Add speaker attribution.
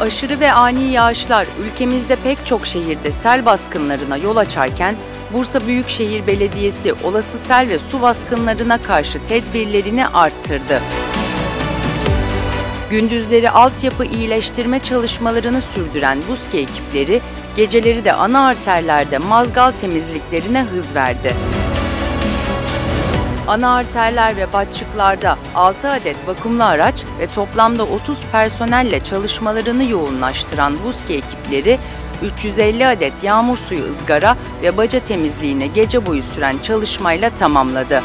Speaker 1: Aşırı ve ani yağışlar ülkemizde pek çok şehirde sel baskınlarına yol açarken Bursa Büyükşehir Belediyesi olası sel ve su baskınlarına karşı tedbirlerini arttırdı. Gündüzleri altyapı iyileştirme çalışmalarını sürdüren BUSKE ekipleri, geceleri de ana arterlerde mazgal temizliklerine hız verdi. Ana arterler ve batçıklarda 6 adet vakumlu araç ve toplamda 30 personelle çalışmalarını yoğunlaştıran BUSKE ekipleri 350 adet yağmur suyu ızgara ve baca temizliğini gece boyu süren çalışmayla tamamladı.